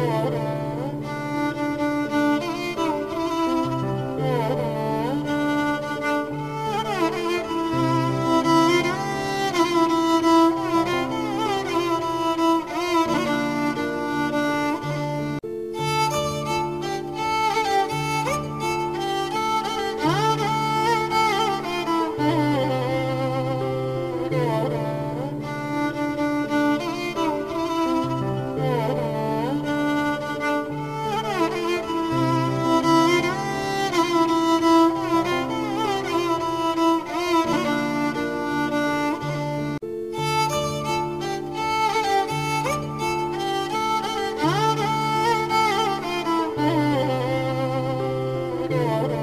Oh, Oh,